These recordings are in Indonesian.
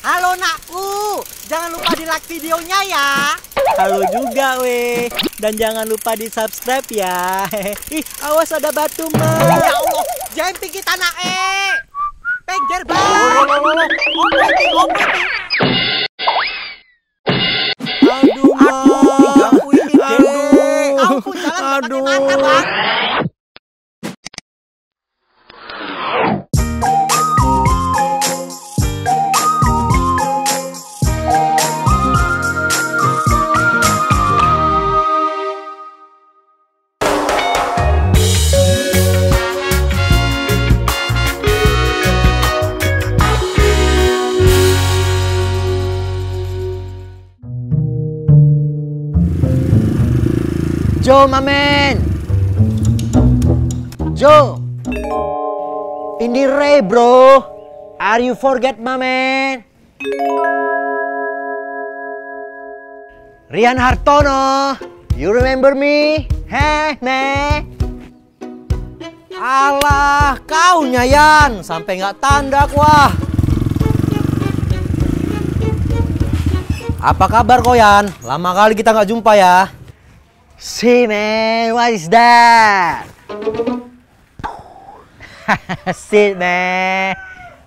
Halo nakku, jangan lupa di like videonya ya. Halo juga weh. Dan jangan lupa di subscribe ya. Ih, awas ada batu mah. Ya Allah, jangan pikir tanah eh. Pengger bang. Operating, operating. Aduh mah. Aku ini deh. Aduh, ampun jalan pakai mata bang. Joe, my man. Joe. Ini Ray, bro. Are you forget, my man? Rian Hartono. You remember me? Heh, me. Alah, kau Yan. Sampai nggak tanda wah. Apa kabar kau Yan? Lama kali kita nggak jumpa ya. See man, what is that? Sit man.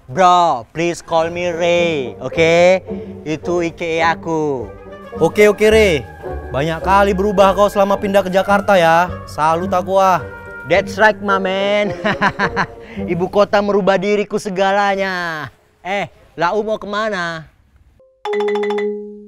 Bro, please call me Ray, oke? Okay? Itu IKE aku. Oke oke Ray. Banyak kali berubah kau selama pindah ke Jakarta ya. Salut aku ah. That's right, my man. Ibu kota merubah diriku segalanya. Eh, Lau mau ke mana?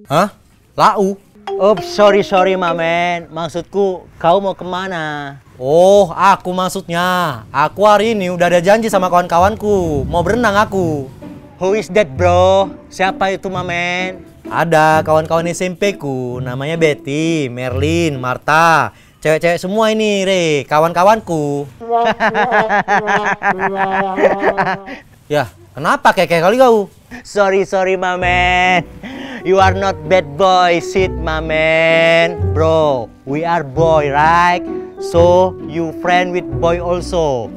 Hah? Lau? Oh, sorry, sorry, Mamen. Maksudku, kau mau ke mana? Oh, aku maksudnya. Aku hari ini udah ada janji sama kawan-kawanku. Mau berenang aku. Who is that, bro? Siapa itu, Mamen? Ada kawan-kawan SMP ku. Namanya Betty, Merlin, Marta. Cewek-cewek semua ini, Re. Kawan-kawanku. ya, kenapa kayak kali kau? Sorry, sorry, Mamen. You are not bad boy, sit my man. Bro, we are boy, right? So, you friend with boy also.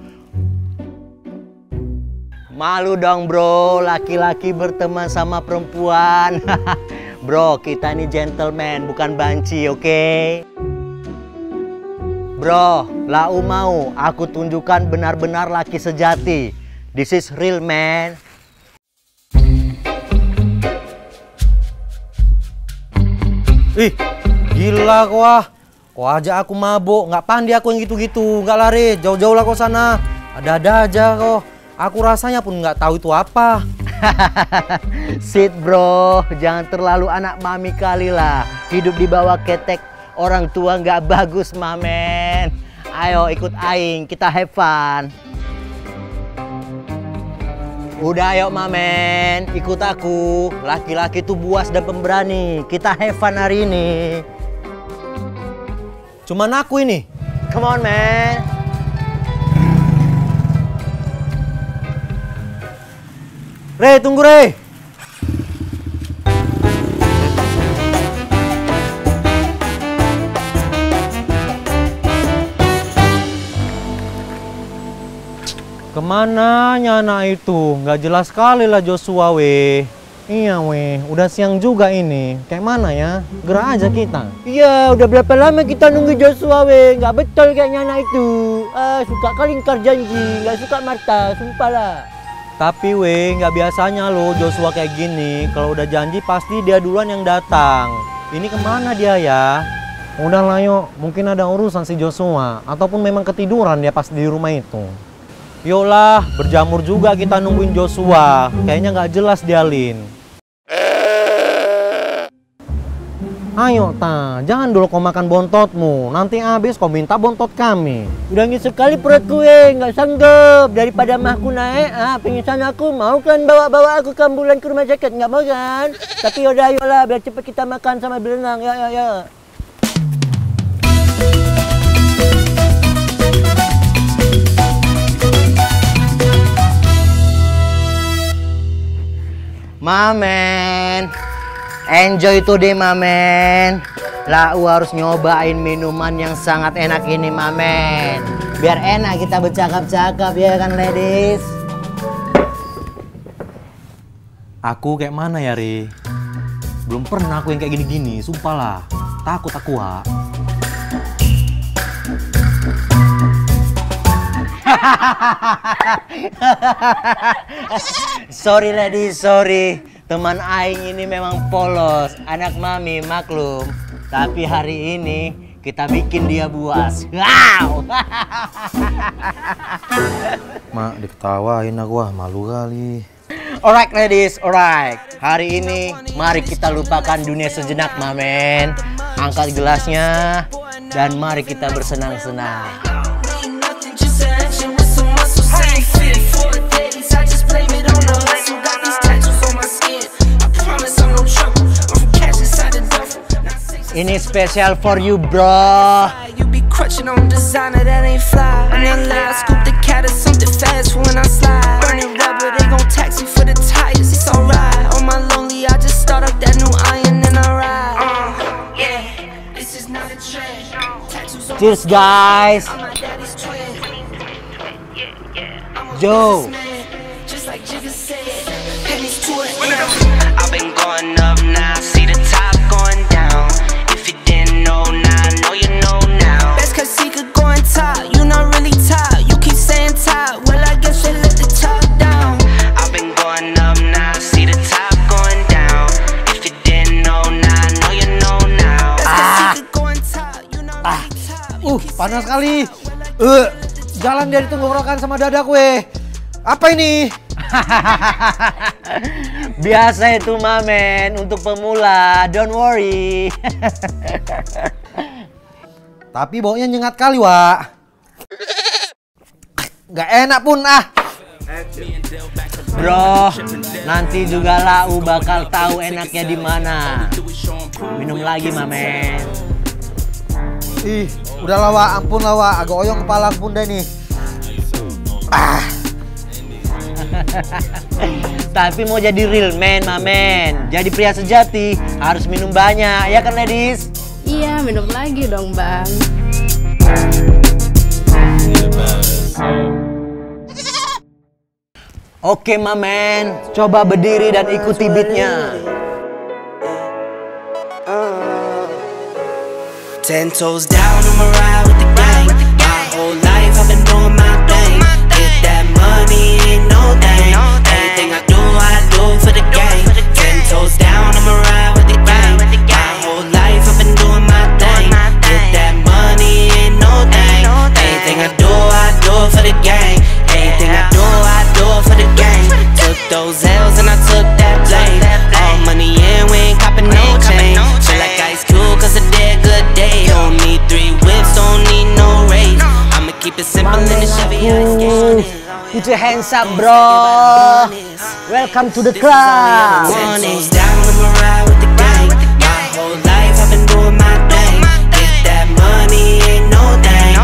Malu dong bro, laki-laki berteman sama perempuan. bro, kita ini gentleman, bukan banci, oke? Okay? Bro, lau mau aku tunjukkan benar-benar laki sejati. This is real man. Ih, gila kau ah. Kau aja aku mabuk, nggak pandi aku yang gitu-gitu, nggak lari, jauh-jauh lah kau sana. Ada-ada aja kau. Aku rasanya pun nggak tahu itu apa. Sit bro, jangan terlalu anak mami kali lah. Hidup di bawah ketek orang tua nggak bagus mamen. Ayo ikut aing, kita have fun. Udah ayo mamen, ikut aku. Laki-laki tuh buas dan pemberani. Kita have fun hari ini. Cuman aku ini. Come on man. Re, tunggu Re. Ke mana anak itu? Nggak jelas sekali lah Joshua weh. Iya weh, udah siang juga ini. Kayak mana ya? Gerak aja kita. Iya, udah berapa lama kita nunggu Joshua weh. Nggak betul kayaknya anak itu. Ah, suka kali ingkar janji. Nggak suka Marta, sumpah lah. Tapi weh, nggak biasanya loh Joshua kayak gini. Kalau udah janji pasti dia duluan yang datang. Ini ke mana dia ya? Udah lah yuk, mungkin ada urusan si Joshua. Ataupun memang ketiduran dia pas di rumah itu. Yolah, berjamur juga kita nungguin Joshua. Kayaknya nggak jelas dia, Lin. Ayo, Ta. Jangan dulu kau makan bontotmu. Nanti habis kau minta bontot kami. Udah ngisi sekali perut gue, nggak sanggup. Daripada mahku naik, ah, pingsan aku. Mau kan bawa-bawa aku ke ambulan ke rumah sakit? Nggak mau kan? Tapi yaudah, ayolah. Biar cepet kita makan sama berenang. Ya, ya, ya. Mamen, enjoy today mamen. Lau harus nyobain minuman yang sangat enak ini mamen. Biar enak kita bercakap-cakap ya kan ladies. Aku kayak mana ya, Ri? Belum pernah aku yang kayak gini-gini, sumpah lah. Takut aku, Wak. sorry ladies, sorry. Teman Aing ini memang polos, anak mami maklum. Tapi hari ini kita bikin dia buas. Wow! Mak, diketawain aku ah, malu kali. Alright ladies, alright. Hari ini mari kita lupakan dunia sejenak, mamen. Angkat gelasnya dan mari kita bersenang-senang. Ini spesial for you, bro. You be crutching on designer that ain't fly. In LA, I scoop the cat or something fast when I slide. Burning rubber, they gon' tax me for the tires. It's alright. On my lonely, I just start up that new iron and I ride. Uh, yeah, this is not a trend. Tattoos on Cheers, guys. I'm You Uh, panas sekali. Eh, the jalan dari tenggorokan sama dada gue. Apa ini? Biasa itu mamen untuk pemula, don't worry. Tapi baunya nyengat kali, Wak. Gak enak pun ah. Bro, nanti juga lau bakal tahu enaknya di mana. Minum lagi, mamen. Ih, udah lawa, ampun lawa, agak oyong kepala pun dah nih. Ah. Tapi mau jadi real man, mamen. Jadi pria sejati harus minum banyak, ya kan ladies? Iya, minum lagi dong, Bang. Oke, mamen. Coba berdiri dan ikuti beatnya. Ten toes down, I'ma ride with the gang. My whole life I've been doing my thing. Get that money, ain't no thing. Anything I do, I do for the gang. Ten toes down, I'ma ride with the gang. My whole life I've been doing my thing. Get that money, ain't no thing. Anything I do, I do for the gang. Put your hands up, bro. Welcome to the club. My whole life I've been doing my thing. Get that money, ain't no thing.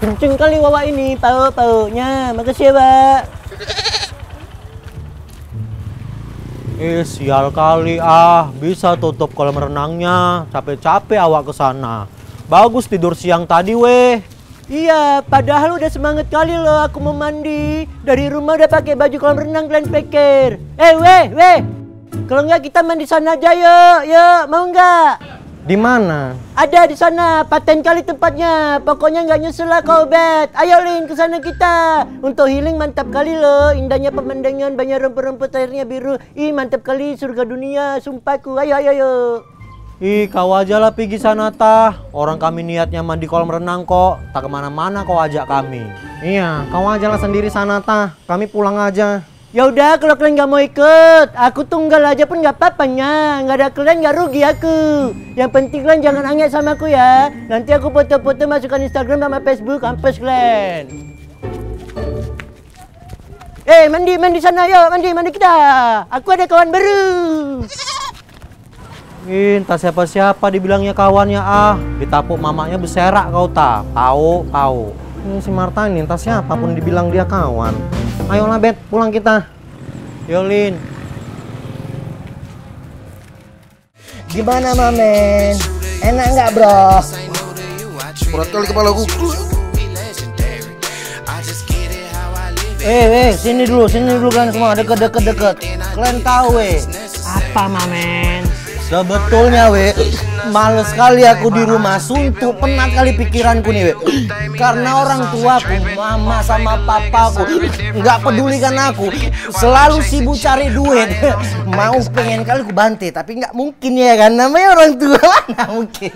Kenceng kali wawa ini, pau-paunya. Makasih ya, Pak. Eh, sial kali ah. Bisa tutup kolam renangnya. Capek-capek awak ke sana. Bagus tidur siang tadi, weh. Iya, padahal udah semangat kali loh aku mau mandi. Dari rumah udah pakai baju kolam renang kalian pikir. Eh, weh, weh. Kalau nggak kita mandi sana aja yuk, yuk. Mau nggak? Di mana? Ada di sana, paten kali tempatnya. Pokoknya nggak nyusul lah kau, Bet. Ayo, Lin, ke sana kita. Untuk healing mantap kali loh. Indahnya pemandangan, banyak rumput-rumput airnya biru. Ih, mantap kali surga dunia, sumpahku. Ayo, ayo, ayo. Ih, kau aja lah pergi sana, tah. Orang kami niatnya mandi kolam renang kok. Tak ke mana-mana kau ajak kami. Iya, kau aja lah sendiri sana, tah. Kami pulang aja. Ya udah kalau kalian nggak mau ikut, aku tunggal aja pun nggak apa-apanya. Nggak ada kalian nggak rugi aku. Yang penting kalian jangan anget sama aku ya. Nanti aku foto-foto masukkan Instagram sama Facebook, hampers kalian. Eh mandi mandi sana yuk mandi mandi kita. Aku ada kawan baru. Entah siapa-siapa dibilangnya kawannya ah. Ditapuk mamanya berserak kau tak. Tahu tahu. Ini si Marta ini entah siapa pun dibilang dia kawan. Ayolah Bet, pulang kita. Yolin. Gimana mamen? Enak nggak bro? Berat kali kepalaku. Eh, eh, sini dulu, sini dulu kalian semua, deket, deket, deket. Kalian tahu, weh. Apa, mamen? Sebetulnya, weh, males sekali aku di rumah, suntuk, penat kali pikiranku nih, weh. Karena orang tuaku, mama sama papaku, nggak pedulikan aku, selalu sibuk cari duit. Mau pengen kali ku bantai, tapi nggak mungkin ya kan, namanya orang tua mana mungkin.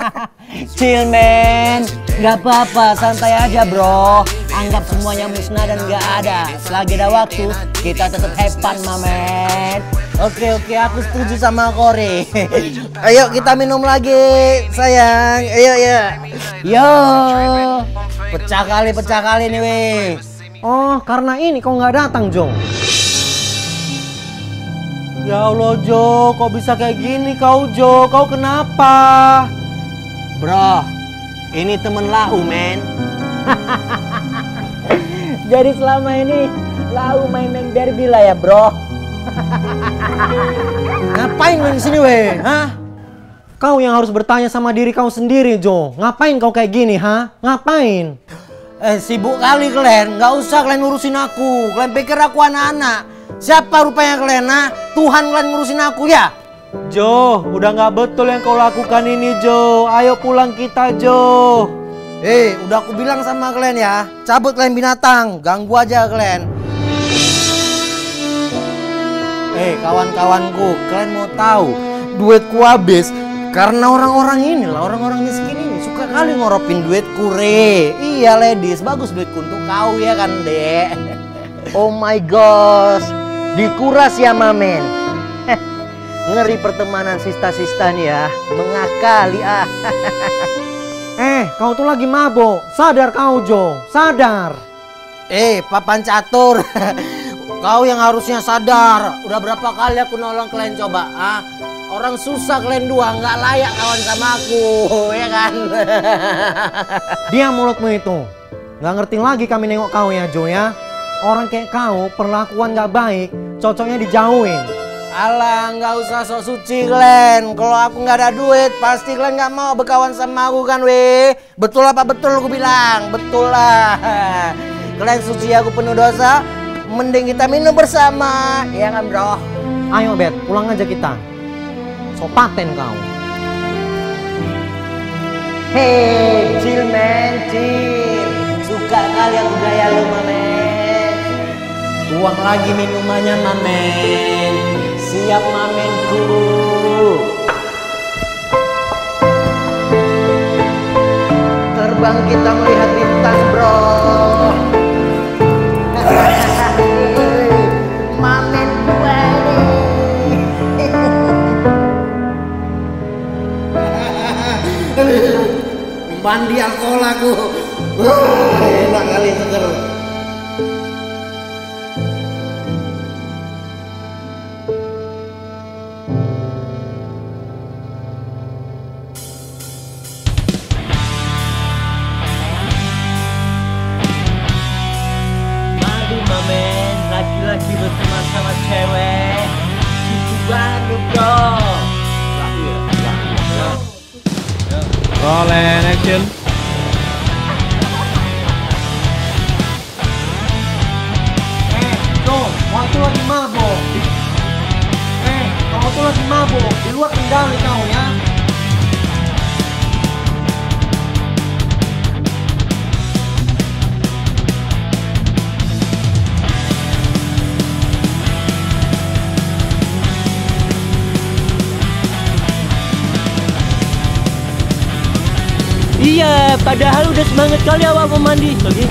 Chill man, nggak apa-apa, santai aja bro. Anggap semuanya musnah dan nggak ada. Selagi ada waktu, kita tetap fun, mamen. Oke oke, aku setuju sama Kore. Ayo kita minum lagi, sayang. Ayo ya. Yo, pecah kali, pecah kali nih weh. Oh, karena ini kau nggak datang, Jo. Ya Allah, Jo, kok bisa kayak gini kau, Jo? Kau kenapa? Bro, ini temen lau, men. Jadi selama ini lau main-main derby lah ya, bro. Ngapain main di sini, weh? Hah? Kau yang harus bertanya sama diri kau sendiri, Jo. Ngapain kau kayak gini, ha? Ngapain? Eh, sibuk kali kalian. Nggak usah kalian ngurusin aku. Kalian pikir aku anak-anak. Siapa rupanya kalian, ha? Tuhan kalian ngurusin aku ya? Jo, udah nggak betul yang kau lakukan ini, Jo. Ayo pulang kita, Jo. Eh, udah aku bilang sama kalian ya. Cabut kalian binatang. Ganggu aja kalian. Eh, kawan-kawanku, kalian mau tahu duitku habis karena orang-orang ini lah, orang-orang miskin ini suka kali ngoropin duitku, Re. Iya, ladies, bagus duitku untuk kau ya kan, Dek. Oh my gosh, dikuras ya, Mamen. Ngeri pertemanan sista-sista nih ya, mengakali ah. Eh, kau tuh lagi mabok. Sadar kau, Jo. Sadar. Eh, papan catur. Kau yang harusnya sadar. Udah berapa kali aku nolong kalian coba, ah? Orang susah kalian dua nggak layak kawan sama aku, ya kan? Diam mulutmu itu. Nggak ngerti lagi kami nengok kau ya, Jo ya. Orang kayak kau, perlakuan nggak baik, cocoknya dijauhin. Alah, nggak usah sok suci kalian. Kalau aku nggak ada duit, pasti kalian nggak mau berkawan sama aku kan, weh? Betul apa betul aku bilang? Betul lah. Kalian suci aku penuh dosa, mending kita minum bersama, ya kan, bro? Ayo, Bet, pulang aja kita. Sopaten kau. Hei, chill man, chill. Suka kali aku gaya lu, mamen. Tuang lagi minumannya, mamen. Siap, mamenku. Terbang kita melihat bintang, bro. Mandi alkohol aku. Wah, enak kali seger. Madu mamen, laki-laki bersama sama cewek. Itu baru Rolling action. Eh, Jo, kau tuh lagi mabok. Eh, kau tuh lagi mabok. Di luar kendali kau ya. Padahal udah semangat kali awal mau mandi. Lagi.